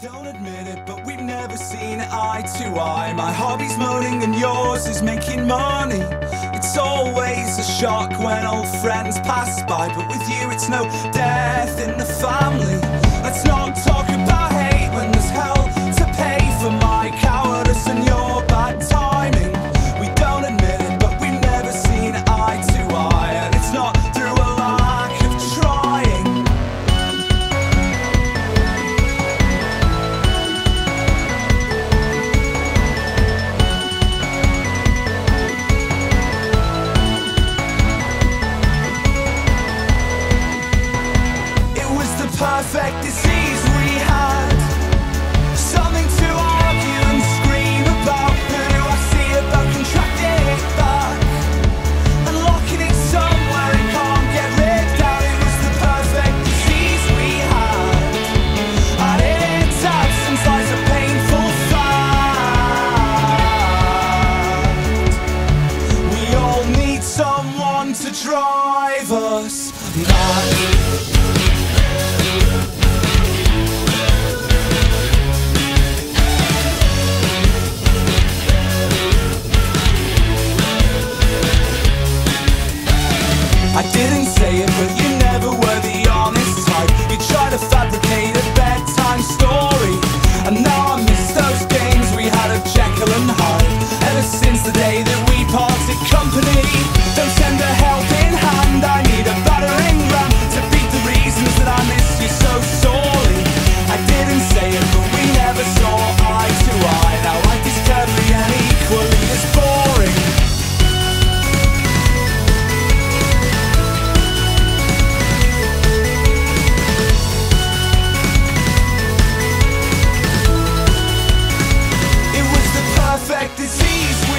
don't admit it, but we've never seen eye to eye. My hobby's moaning and yours is making money. It's always a shock when old friends pass by, but with you it's no death in the family. Disease we had. Something to argue and scream about. Who do I see about contracting it? And locking it somewhere it can't get out. It was the perfect disease we had. Of painful. We all need someone to drive us mad. I didn't say it, but easy